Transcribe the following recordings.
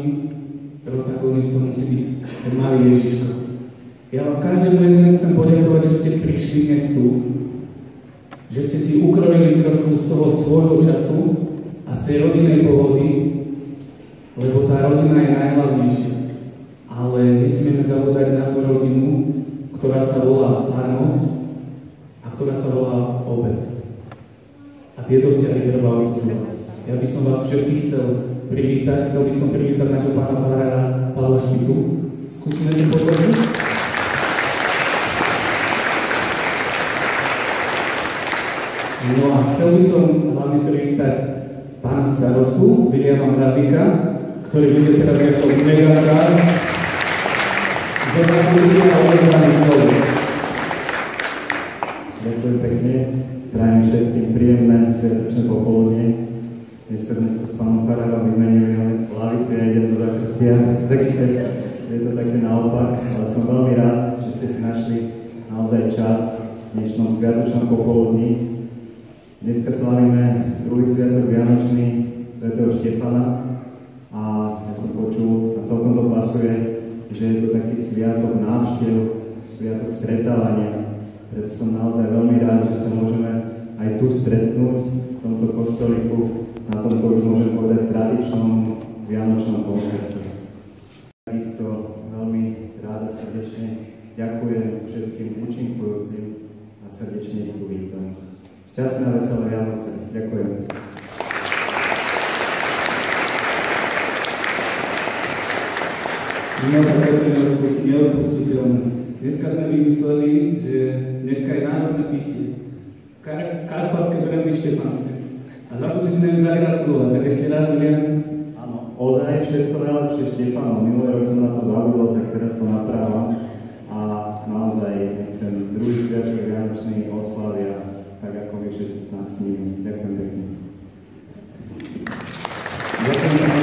hlavným protagonistom musí byť ten malý Ježiško. Ja vám každému jednému chcem poďakovať, že ste prišli dnes tu, že ste si ukrojili trošku z toho svojho času a z tej rodinej pohody, lebo tá rodina je najhlavnejšia. Ale nesmieme zabúdať na tú rodinu, ktorá sa volá farnosť a ktorá sa volá obec. A tieto vzťahy treba udržovať. Ja by som vás všetkých chcel privítať, chcel by som privítať nášho pána farára Pavla Špitu. Skúsime tým podporu. No a chcel by som hlavne privítať pána starostu Viliama Mrazíka, ktorý bude teraz ako megastar. Zobrazili si a odezvaný slovo. Ďakujem pekne. Prajem všetkým príjemné sviatočné popoludne. To s pánom Farárom vymenili lavice a idem zo zakrstia, takže je to také naopak, ale som veľmi rád, že ste si našli naozaj čas v dnešnom sviatočnom popoludní. Dneska slavíme druhý sviatok Vianočný svätého Štefana a ja som počul a celkom to pasuje, že je to taký sviatok návštev, sviatok stretávania, preto som naozaj veľmi rád, že sa môžeme aj tu stretnúť v tomto kostolíku, na tomto už môžem povedať tradičnom Vianočnom koncerte. Takisto veľmi rád a srdečne ďakujem všetkým účinkujúcim a srdečne ich vítam. Šťastné a veselé Vianoce. Ďakujem. Dneska sme vymysleli, že dneska je národné pitie. Kar- Karpatské bremby štefanské. A zabudli sme im zagratulovať, tak ešte raz viem. Áno, ozaj všetko najlepšie Štefano. Minulý rok som na to zabudol, tak teraz to napravám. A naozaj ten druhý sviatok Vianočný oslavia, tak ako my všetci s nimi. Ďakujem pekne. Ďakujem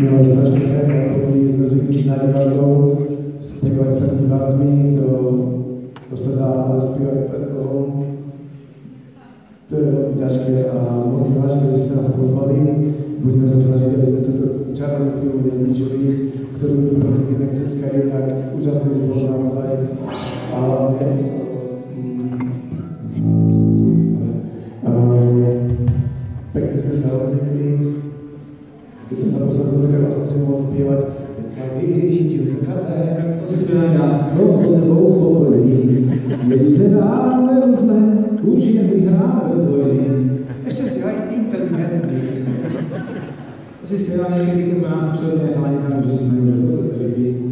Miałem strasznie tak, jak oni z rozwinięci na divadlo, spievať pred divadlami, to, to sa dá spievať pred Bohom. To je veľmi ťažké a moc vážne, že ste nás pozvali. Budeme sa snažiť, aby sme túto čarovnú chvíľu nezničili, ktorú vytvorili inak detská jednak úžasný zbor rôzne, už je vyhráme zvojný. Ešte ste aj inteligentní. Si spievame niekedy, keď sme nás učili, ale sa nám vždy smejú, že to sa celý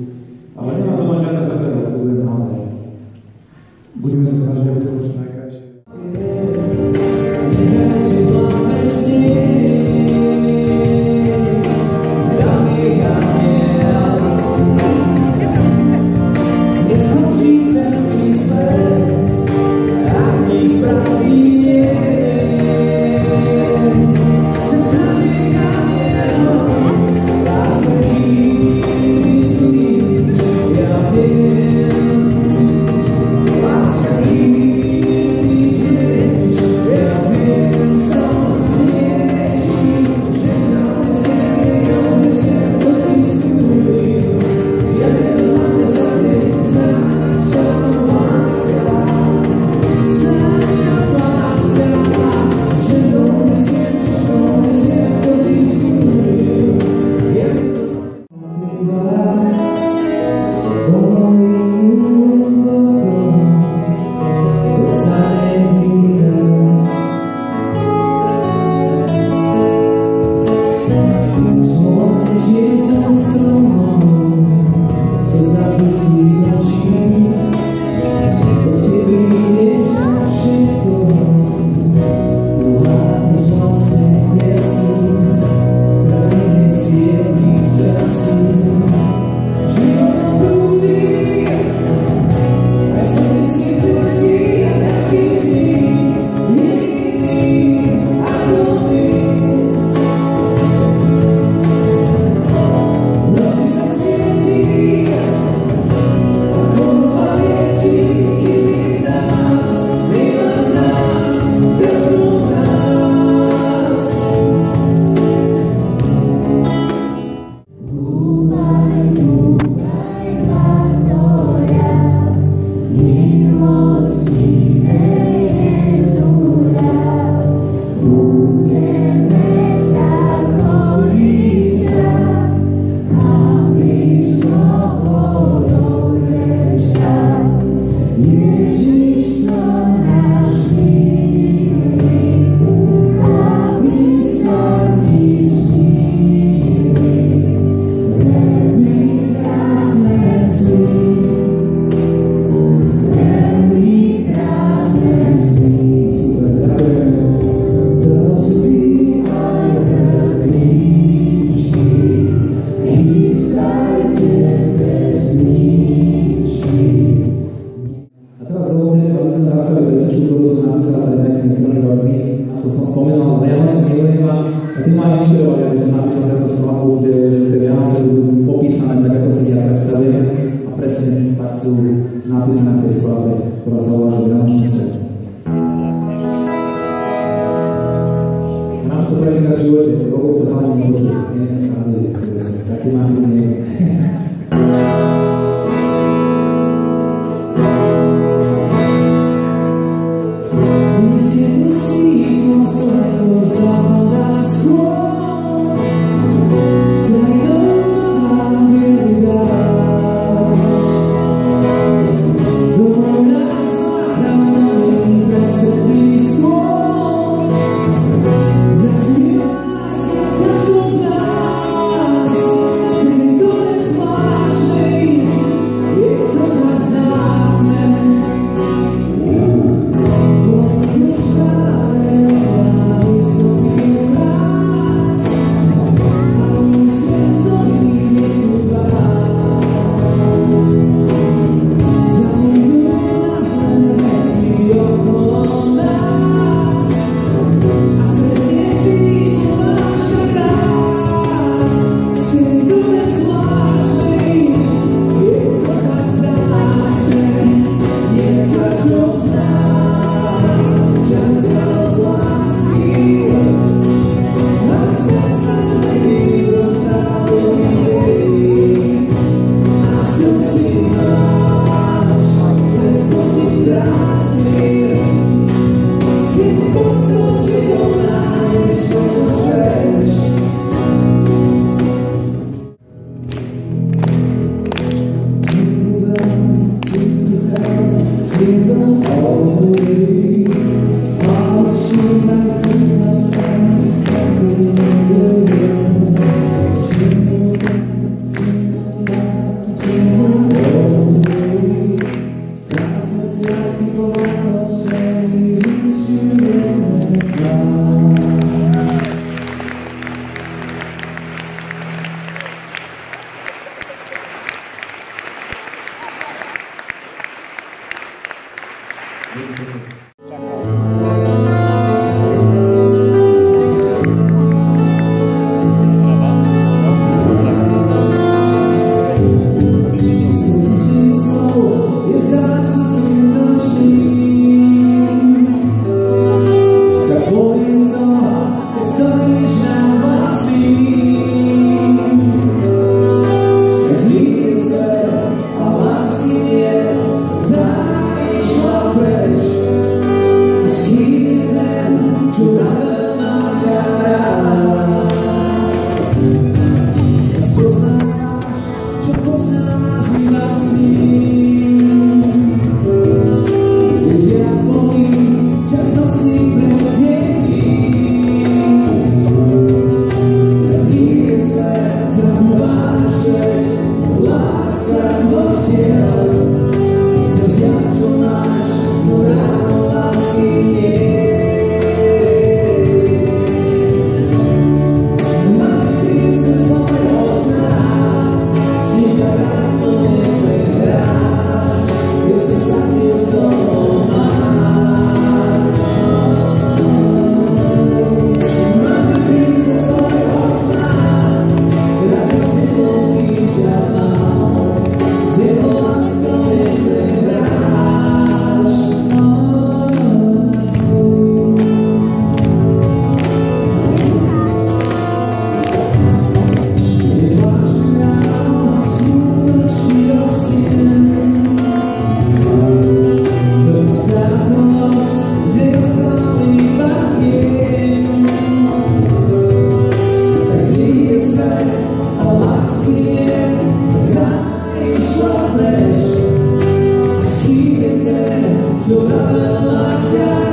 pán starosta, ale hlavne